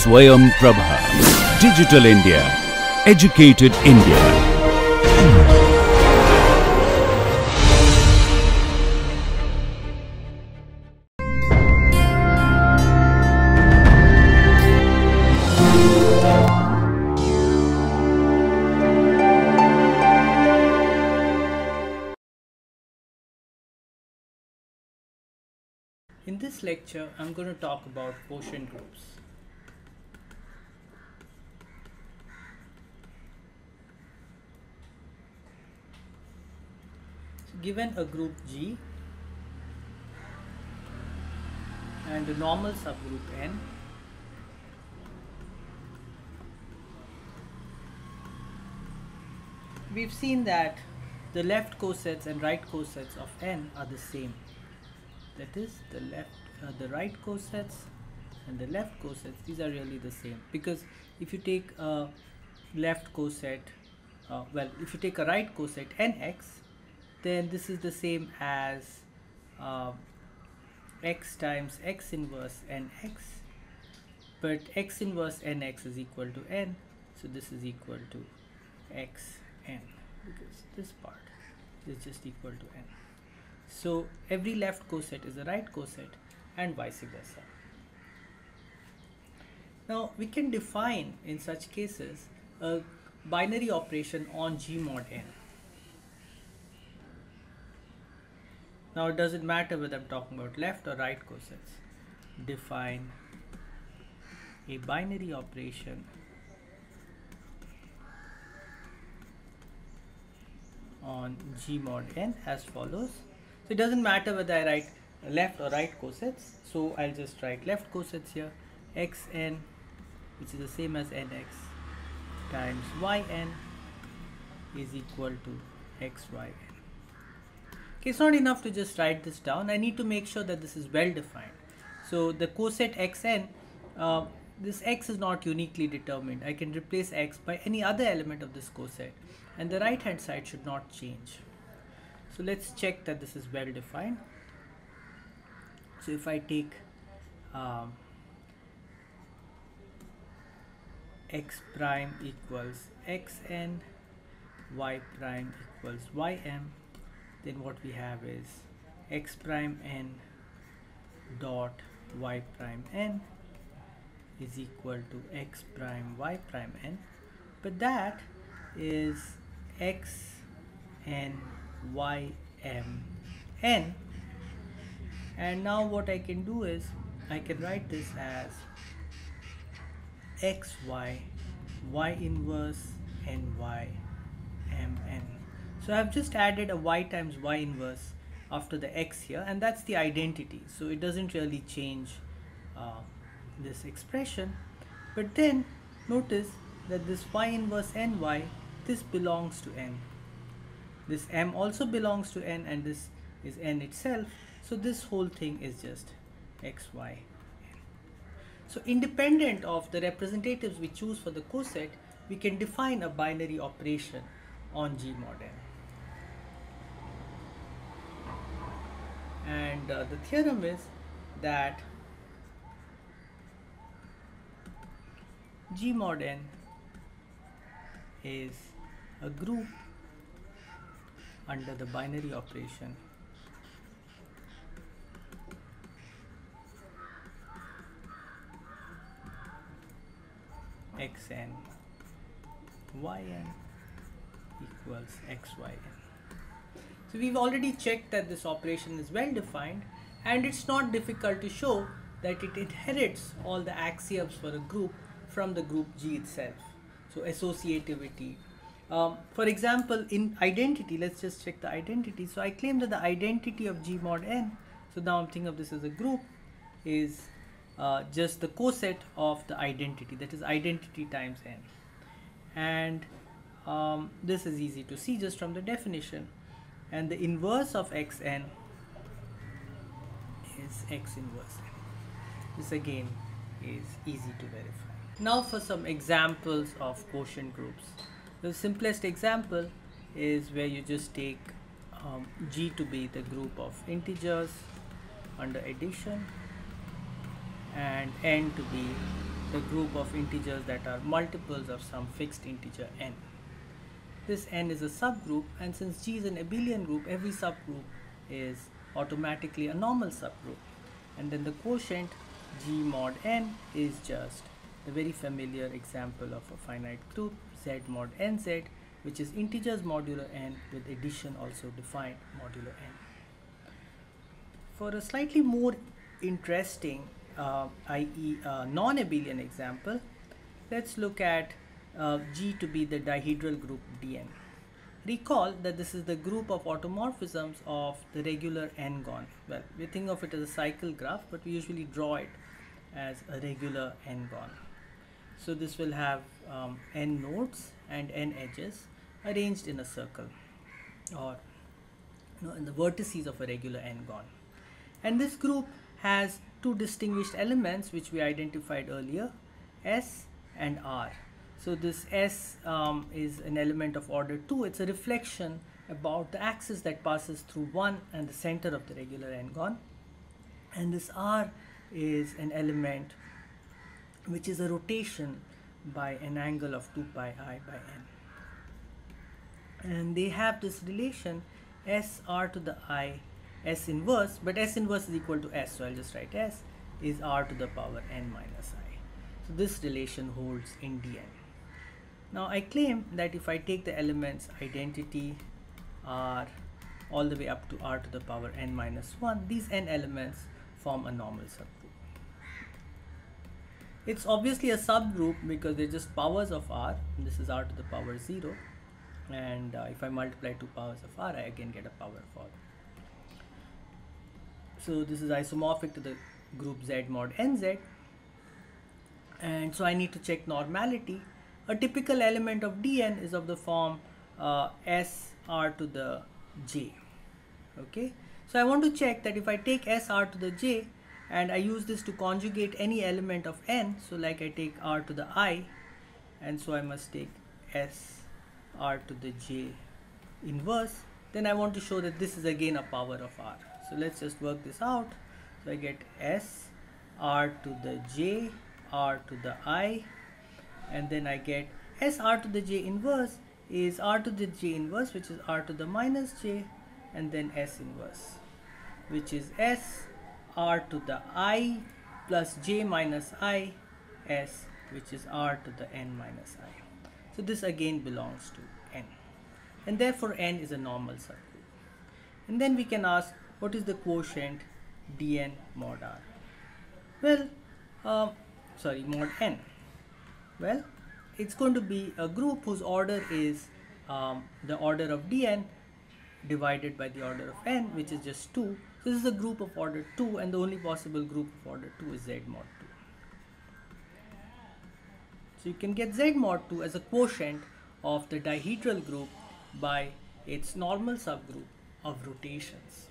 Swayam Prabha. Digital India. Educated India. In this lecture, I'm going to talk about quotient groups. Given a group G and a normal subgroup N, we've seen that the left cosets and right cosets of N are the same. That is the left uh, the right cosets and the left cosets these are really the same. Because if you take a left coset uh, well if you take a right coset nx then this is the same as uh, x times x inverse nx but x inverse nx is equal to n so this is equal to xn because this part is just equal to n so every left coset is a right coset and vice versa. Now we can define in such cases a binary operation on G mod n. Now it doesn't matter whether I'm talking about left or right cosets. Define a binary operation on G mod n as follows so it doesn't matter whether I write left or right cosets. So I'll just write left cosets here. xn which is the same as nx times yn is equal to xyn. Okay, it's not enough to just write this down. I need to make sure that this is well defined. So the coset xn, uh, this x is not uniquely determined. I can replace x by any other element of this coset and the right hand side should not change. So let's check that this is well defined. So if I take um, x prime equals xn, y prime equals ym, then what we have is x prime n dot y prime n is equal to x prime y prime n, but that is x n y m n. And now what I can do is I can write this as x y y inverse n y m n so I've just added a y times y inverse after the x here and that's the identity. So it doesn't really change uh, this expression. But then notice that this y inverse ny this belongs to n. This m also belongs to n and this is n itself. So this whole thing is just x y n. So independent of the representatives we choose for the coset we can define a binary operation on g mod n the theorem is that g mod n is a group under the binary operation xn yn equals xyn. So we've already checked that this operation is well defined and it's not difficult to show that it inherits all the axioms for a group from the group G itself. So associativity. Um, for example, in identity, let's just check the identity. So I claim that the identity of G mod n, so now I'm thinking of this as a group, is uh, just the coset of the identity, that is identity times n. And um, this is easy to see just from the definition. And the inverse of xn is x inverse. This again is easy to verify. Now for some examples of quotient groups. The simplest example is where you just take um, G to be the group of integers under addition and N to be the group of integers that are multiples of some fixed integer n. This n is a subgroup and since G is an abelian group, every subgroup is automatically a normal subgroup. And then the quotient G mod n is just the very familiar example of a finite group Z mod nz which is integers modulo n with addition also defined modulo n. For a slightly more interesting uh, i.e. Uh, non-abelian example, let's look at uh, G to be the dihedral group Dn. Recall that this is the group of automorphisms of the regular n-gon. Well, we think of it as a cycle graph, but we usually draw it as a regular n-gon. So this will have um, n nodes and n edges arranged in a circle or you know, in the vertices of a regular n-gon. And this group has two distinguished elements which we identified earlier S and R. So this S um, is an element of order 2. It's a reflection about the axis that passes through 1 and the center of the regular n-gon. And this R is an element which is a rotation by an angle of 2 pi i by n. And they have this relation S R to the i S inverse, but S inverse is equal to S, so I'll just write S is R to the power n minus i. So this relation holds in Dn. Now I claim that if I take the elements identity R all the way up to R to the power n minus 1, these n elements form a normal subgroup. It's obviously a subgroup because they're just powers of R, this is R to the power 0 and uh, if I multiply two powers of R I again get a power of R. So this is isomorphic to the group Z mod nz and so I need to check normality. A typical element of Dn is of the form uh, SR to the J. Okay, so I want to check that if I take SR to the J and I use this to conjugate any element of n, so like I take R to the I and so I must take S R to the J inverse, then I want to show that this is again a power of R. So let's just work this out. So I get S R to the J R to the I and then I get S R to the J inverse is R to the J inverse which is R to the minus J and then S inverse which is S R to the I plus J minus I S which is R to the N minus I. So this again belongs to N and therefore N is a normal subgroup. And then we can ask what is the quotient dn mod r? Well, um, sorry, mod n. Well, it's going to be a group whose order is um, the order of dn divided by the order of n, which is just 2. So this is a group of order 2 and the only possible group of order 2 is z mod 2. So you can get z mod 2 as a quotient of the dihedral group by its normal subgroup of rotations.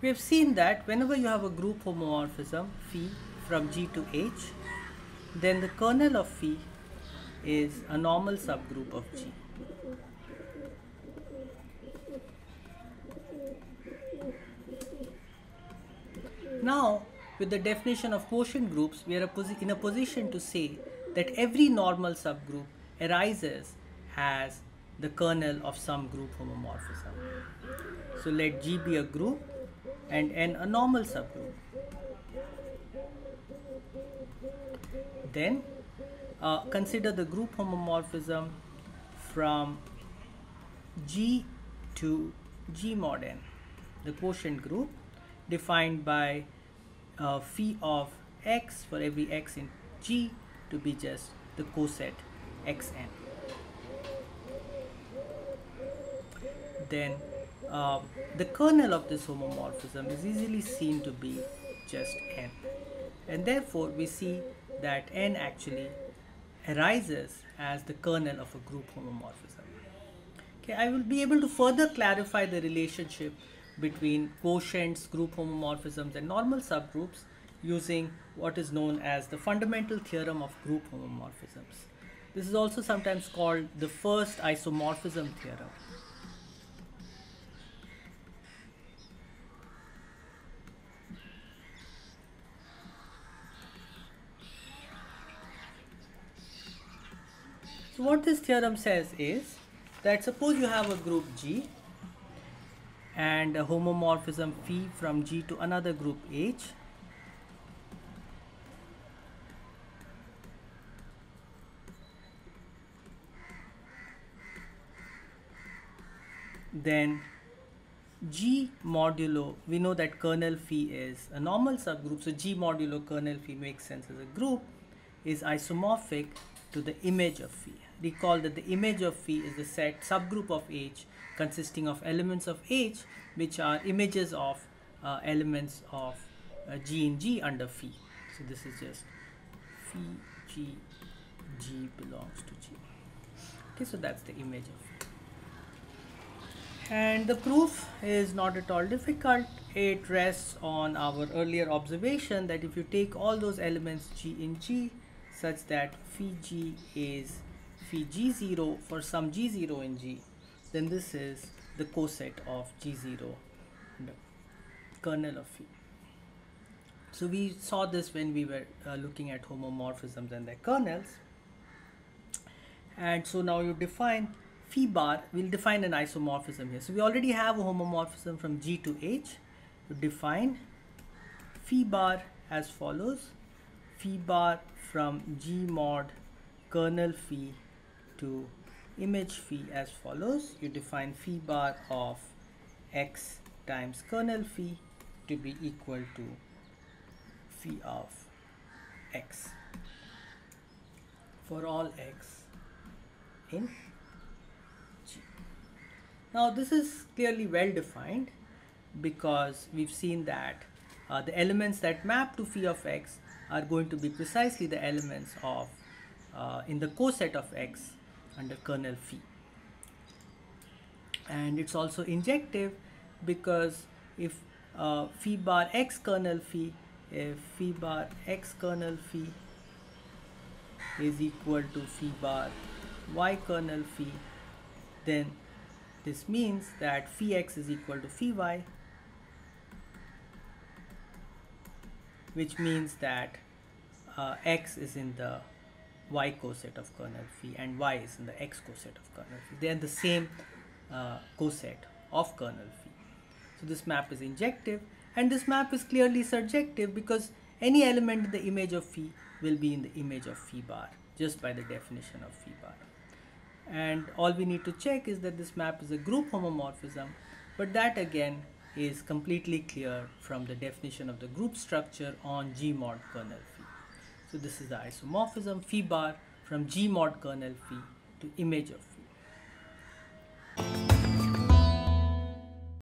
We have seen that whenever you have a group homomorphism phi from G to H, then the kernel of phi is a normal subgroup of G. Now, with the definition of quotient groups, we are in a position to say that every normal subgroup arises as the kernel of some group homomorphism. So let G be a group and N a normal subgroup. Then uh, consider the group homomorphism from G to G mod n, the quotient group defined by uh, phi of x for every x in G to be just the coset xn. Then uh, the kernel of this homomorphism is easily seen to be just n and therefore we see that n actually arises as the kernel of a group homomorphism. Okay, I will be able to further clarify the relationship between quotients, group homomorphisms and normal subgroups using what is known as the fundamental theorem of group homomorphisms. This is also sometimes called the first isomorphism theorem. So what this theorem says is that suppose you have a group G and a homomorphism phi from G to another group H then G modulo, we know that kernel phi is a normal subgroup, so G modulo kernel phi makes sense as a group, is isomorphic to the image of phi. Recall that the image of phi is the set subgroup of H consisting of elements of H which are images of uh, elements of uh, G in G under phi. So this is just phi G, G belongs to G. Okay, so that's the image of phi and the proof is not at all difficult it rests on our earlier observation that if you take all those elements g in g such that phi g is phi g0 for some g0 in g then this is the coset of g0 the kernel of phi so we saw this when we were uh, looking at homomorphisms and their kernels and so now you define phi bar, we'll define an isomorphism here. So we already have a homomorphism from G to H. To define phi bar as follows. Phi bar from G mod kernel phi to image phi as follows. You define phi bar of x times kernel phi to be equal to phi of x for all x in G. now this is clearly well defined because we've seen that uh, the elements that map to phi of x are going to be precisely the elements of uh, in the coset of x under kernel phi. And it's also injective because if uh, phi bar x kernel phi, if phi bar x kernel phi is equal to phi bar y kernel phi, then this means that phi x is equal to phi y which means that uh, x is in the y coset of kernel phi and y is in the x coset of kernel phi. They are the same uh, coset of kernel phi. So this map is injective and this map is clearly surjective because any element in the image of phi will be in the image of phi bar just by the definition of phi bar and all we need to check is that this map is a group homomorphism but that again is completely clear from the definition of the group structure on G mod kernel phi. So this is the isomorphism phi bar from G mod kernel phi to image of phi.